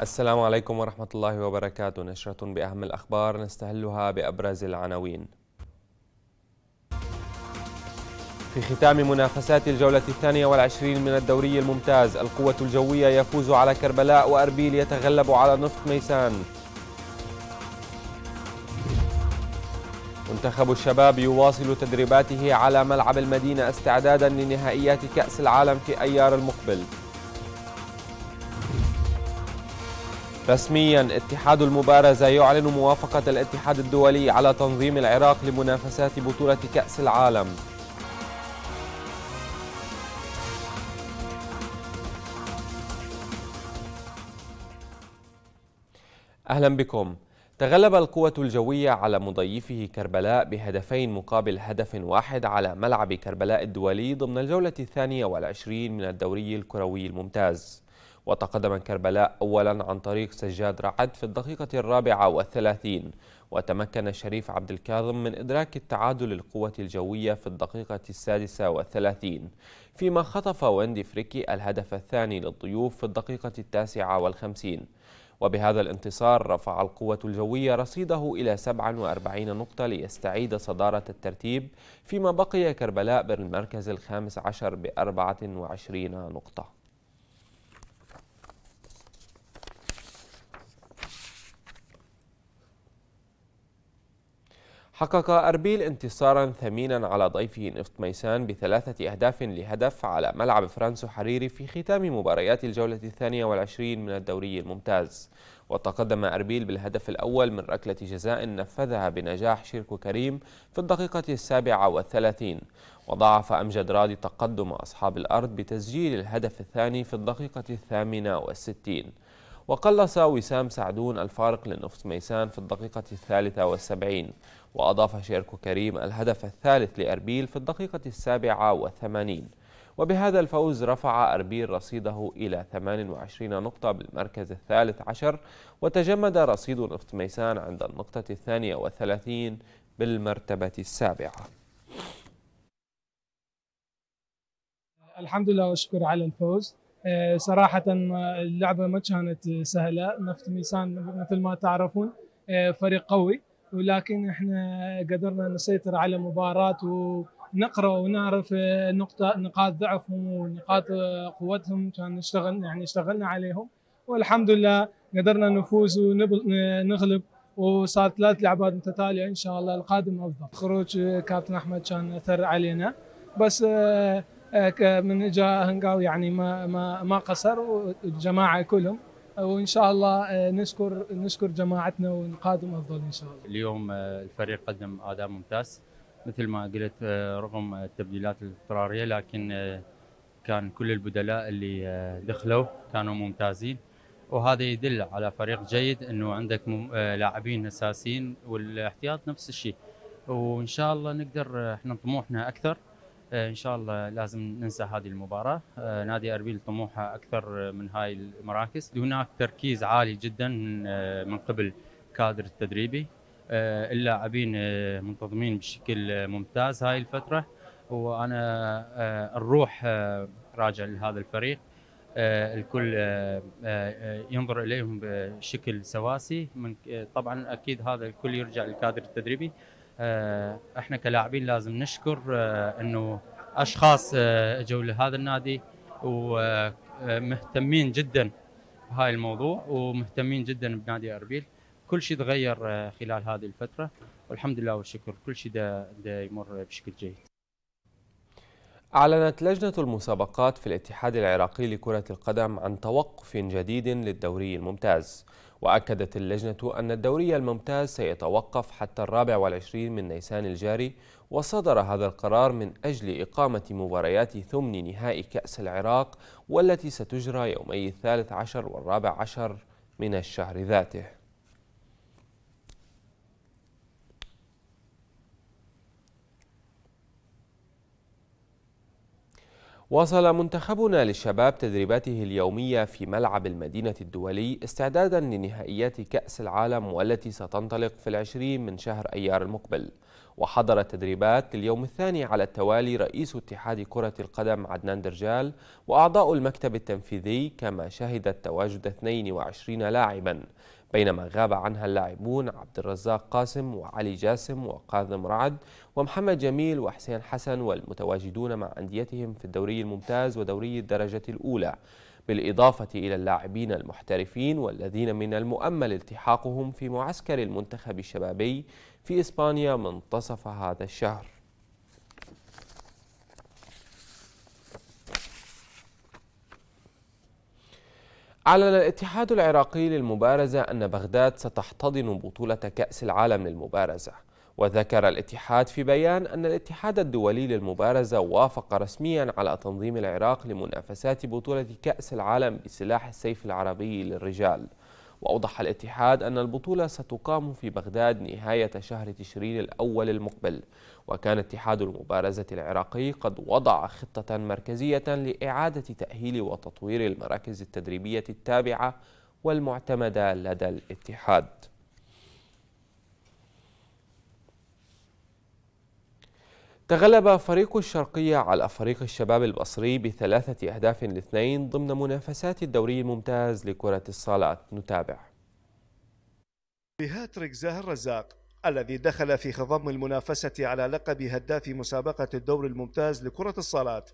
السلام عليكم ورحمة الله وبركاته. نشرة بأهم الأخبار نستهلها بأبرز العناوين. في ختام منافسات الجولة الثانية والعشرين من الدوري الممتاز القوة الجوية يفوز على كربلاء وأربيل يتغلب على نفط ميسان. منتخب الشباب يواصل تدريباته على ملعب المدينة استعدادا لنهائيات كأس العالم في أيار المقبل. رسميا اتحاد المبارزة يعلن موافقة الاتحاد الدولي على تنظيم العراق لمنافسات بطولة كأس العالم. أهلا بكم. تغلب القوة الجوية على مضيفه كربلاء بهدفين مقابل هدف واحد على ملعب كربلاء الدولي ضمن الجولة الثانية والعشرين من الدوري الكروي الممتاز. وتقدم كربلاء أولا عن طريق سجاد رعد في الدقيقة الرابعة والثلاثين. وتمكن شريف عبد الكاظم من إدراك التعادل للقوة الجوية في الدقيقة السادسة والثلاثين. فيما خطف ويندي فريكي الهدف الثاني للضيوف في الدقيقة التاسعة والخمسين. وبهذا الانتصار رفع القوة الجوية رصيده إلى 47 نقطة ليستعيد صدارة الترتيب فيما بقي كربلاء بالمركز الخامس عشر ب 24 نقطة. حقق أربيل انتصارا ثمينا على ضيفه نفط ميسان بثلاثة أهداف لهدف على ملعب فرانسو حريري في ختام مباريات الجولة الثانية والعشرين من الدوري الممتاز. وتقدم أربيل بالهدف الأول من ركلة جزاء نفذها بنجاح شيركو كريم في الدقيقة السابعة والثلاثين. وضاعف أمجد راضي تقدم أصحاب الأرض بتسجيل الهدف الثاني في الدقيقة الثامنة والستين. وقلص وسام سعدون الفارق لنفط ميسان في الدقيقة الثالثة والسبعين وأضاف شيركو كريم الهدف الثالث لأربيل في الدقيقة السابعة والثمانين. وبهذا الفوز رفع أربيل رصيده إلى 28 نقطة بالمركز الثالث عشر وتجمد رصيد نفط ميسان عند النقطة الثانية والثلاثين بالمرتبة السابعة. الحمد لله والشكر على الفوز. صراحة اللعبة ما كانت سهلة. نفط ميسان مثل ما تعرفون آه، فريق قوي. ولكن إحنا قدرنا نسيطر على مباراة ونقرأ ونعرف نقطة نقاط ضعفهم ونقاط قوتهم. كان نشتغل يعني اشتغلنا عليهم. والحمد لله قدرنا نفوز ونغلب وصارت ثلاث لعبات متتالية إن شاء الله. القادم أفضل. خروج كابتن أحمد كان أثر علينا. بس من اجى هنقاوي يعني ما ما ما قصر والجماعة كلهم. وإن شاء الله آه، نشكر نشكر جماعتنا ونقادم أفضل إن شاء الله. اليوم آه، الفريق قدم أداء ممتاز مثل ما قلت آه، رغم التبديلات الاضطرارية لكن كان كل البدلاء اللي دخلوا كانوا ممتازين. وهذا يدل على فريق جيد إنه عندك لاعبين أساسيين والإحتياط نفس الشيء. وإن شاء الله نقدر إحنا طموحنا أكثر. إن شاء الله لازم ننسى هذه المباراة. آه، نادي أربيل طموحه أكثر من هاي المراكز. هناك تركيز عالي جدا آه، من قبل كادر التدريبي. اللاعبين منتظمين بشكل ممتاز هاي الفترة. وأنا الروح راجع لهذا الفريق. الكل ينظر إليهم بشكل سواسي. من طبعا أكيد هذا الكل يرجع للكادر التدريبي. آه، إحنا كلاعبين لازم نشكر آه، انه اشخاص آه، اجوا لهذا النادي ومهتمين جدا بهاي الموضوع ومهتمين جدا بنادي أربيل. كل شيء تغير خلال هذه الفترة والحمد لله والشكر. كل شيء ده يمر بشكل جيد. أعلنت لجنة المسابقات في الاتحاد العراقي لكرة القدم عن توقف جديد للدوري الممتاز. وأكدت اللجنة أن الدوري الممتاز سيتوقف حتى الرابع والعشرين من نيسان الجاري وصدر هذا القرار من أجل إقامة مباريات ثمن نهائي كأس العراق والتي ستجرى يومي الثالث عشر والرابع عشر من الشهر ذاته. واصل منتخبنا للشباب تدريباته اليومية في ملعب المدينة الدولي استعدادا لنهائيات كأس العالم والتي ستنطلق في العشرين من شهر أيار المقبل. وحضر التدريبات لليوم الثاني على التوالي رئيس اتحاد كرة القدم عدنان درجال وأعضاء المكتب التنفيذي كما شهدت تواجد 22 لاعبا. بينما غاب عنها اللاعبون عبد الرزاق قاسم وعلي جاسم وقاذم رعد ومحمد جميل وحسين حسن والمتواجدون مع أنديتهم في الدوري الممتاز ودوري الدرجة الأولى. بالإضافة إلى اللاعبين المحترفين والذين من المؤمل التحاقهم في معسكر المنتخب الشبابي في إسبانيا منتصف هذا الشهر. أعلن الاتحاد العراقي للمبارزة أن بغداد ستحتضن بطولة كأس العالم للمبارزة. وذكر الاتحاد في بيان أن الاتحاد الدولي للمبارزة وافق رسميا على تنظيم العراق لمنافسات بطولة كأس العالم بسلاح السيف العربي للرجال. وأوضح الاتحاد أن البطولة ستقام في بغداد نهاية شهر تشرين الأول المقبل. وكان اتحاد المبارزة العراقي قد وضع خطة مركزية لإعادة تأهيل وتطوير المراكز التدريبية التابعة والمعتمدة لدى الاتحاد. تغلب فريق الشرقية على فريق الشباب البصري بثلاثة أهداف لاثنين ضمن منافسات الدوري الممتاز لكرة الصالات. نتابع. بهاتريك زاهر رزاق الذي دخل في خضم المنافسة على لقب هداف مسابقة الدور الممتاز لكرة الصالات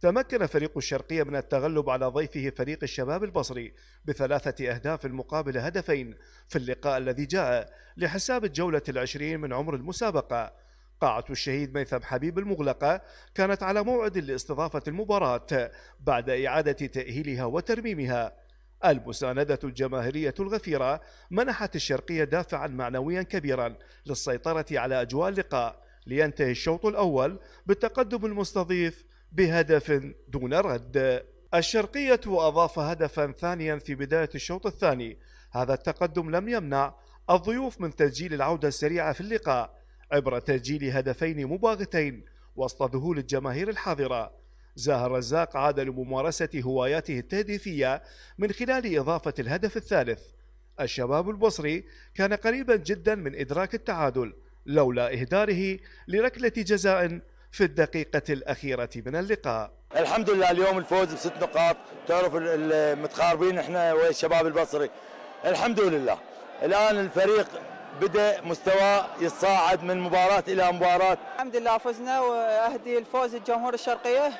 تمكن فريق الشرقية من التغلب على ضيفه فريق الشباب البصري بثلاثة أهداف مقابل هدفين في اللقاء الذي جاء لحساب الجولة العشرين من عمر المسابقة. قاعة الشهيد ميثم حبيب المغلقة كانت على موعد لاستضافة المباراة بعد إعادة تأهيلها وترميمها. المساندة الجماهيرية الغفيرة منحت الشرقية دافعا معنويا كبيرا للسيطرة على أجواء اللقاء لينتهي الشوط الأول بالتقدم المستضيف بهدف دون رد. الشرقية أضاف هدفا ثانيا في بداية الشوط الثاني. هذا التقدم لم يمنع الضيوف من تسجيل العودة السريعة في اللقاء عبر تسجيل هدفين مباغتين وسط ذهول الجماهير الحاضرة. زاهر رزاق عاد لممارسة هواياته التهديفية من خلال إضافة الهدف الثالث. الشباب البصري كان قريبا جدا من إدراك التعادل لولا إهداره لركلة جزاء في الدقيقة الأخيرة من اللقاء. الحمد لله اليوم الفوز بست نقاط. تعرف المتقاربين إحنا والشباب البصري. الحمد لله. الآن الفريق بدأ مستواه يتصاعد من مباراة إلى مباراة. الحمد لله فزنا وأهدي الفوز الجمهور الشرقية.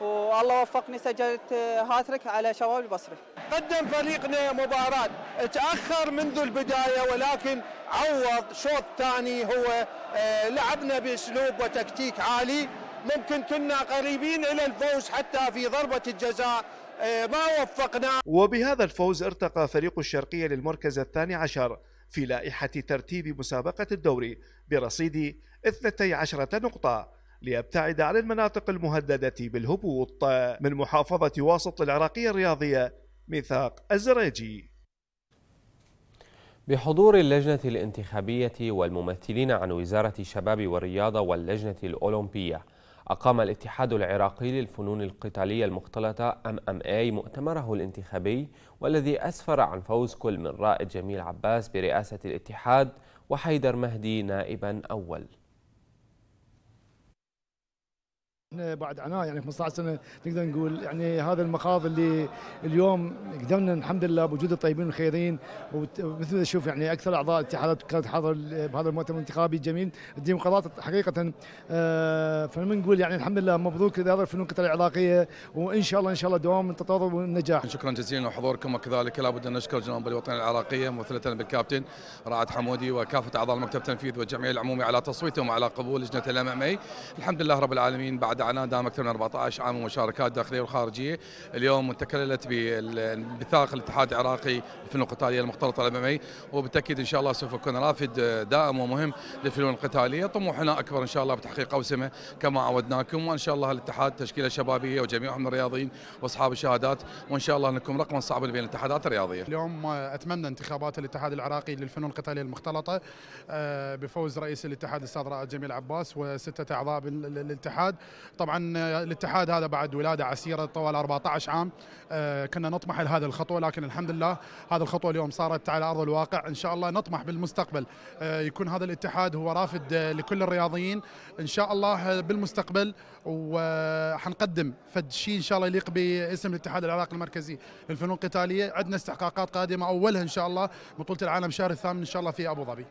والله وفقني سجلت هاتريك على شباب البصري قدم فريقنا مباراة. تأخر منذ البداية ولكن عوض شوط ثاني هو آه، لعبنا بأسلوب وتكتيك عالي. ممكن كنا قريبين إلى الفوز حتى في ضربة الجزاء آه، ما وفقنا. وبهذا الفوز ارتقى فريق الشرقية للمركز الثاني عشر. في لائحة ترتيب مسابقة الدوري برصيد 12 نقطة ليبتعد عن المناطق المهددة بالهبوط من محافظة واسط العراقية الرياضية ميثاق الزريجي. بحضور اللجنة الانتخابية والممثلين عن وزارة الشباب والرياضة واللجنة الأولمبية أقام الاتحاد العراقي للفنون القتالية المختلطة MMA مؤتمره الانتخابي والذي أسفر عن فوز كل من رائد جميل عباس برئاسة الاتحاد وحيدر مهدي نائبا أول. إحنا بعد عناء يعني 15 سنه نقدر نقول يعني هذا المخاض اللي اليوم قدرنا الحمد لله بوجود الطيبين والخيرين. ومثل تشوف يعني أكثر أعضاء اتحادات كانت حاضر بهذا المؤتمر الانتخابي الجميل الديمقراطيه حقيقة آه فمن نقول يعني الحمد لله مبروك لاداره الفنون القتاليه العراقية. وإن شاء الله إن شاء الله دوام التطور والنجاح. شكرا جزيلا لحضوركم وكذلك لابد أن نشكر جناب الوطنيه العراقية ممثله بالكابتن رائد حمودي وكافة أعضاء المكتب التنفيذي والجمعية العموميه على تصويتهم وعلى قبول لجنة الام الحمد لله رب العالمين. بعد عناء دام أكثر من 14 عام ومشاركات داخلية وخارجية. اليوم تكللت بثاق الاتحاد العراقي للفنون القتالية المختلطة الأمامي. وبالتأكيد إن شاء الله سوف يكون رافد دائم ومهم للفنون القتالية. طموحنا أكبر إن شاء الله بتحقيق اوسمه كما عودناكم. وإن شاء الله الاتحاد تشكيلة شبابية وجميعهم الرياضيين وأصحاب الشهادات. وإن شاء الله نكون رقما صعبا بين الاتحادات الرياضية. اليوم أتمنى انتخابات الاتحاد العراقي للفنون القتالية المختلطة آه، بفوز رئيس الاتحاد الأستاذ رائد جميل عباس وستة أعضاء بالاتحاد طبعا آه، الاتحاد هذا بعد ولادة عسيرة طوال 14 عام آه، كنا نطمح لهذه الخطوة لكن الحمد لله هذه الخطوة اليوم صارت على أرض الواقع. إن شاء الله نطمح بالمستقبل. آه، يكون هذا الاتحاد هو رافد لكل الرياضيين. إن شاء الله بالمستقبل وحنقدم فد شيء إن شاء الله يليق باسم الاتحاد العراقي المركزي للفنون القتالية. عندنا استحقاقات قادمة أولها إن شاء الله بطولة العالم شهر الثامن إن شاء الله في أبو ظبي.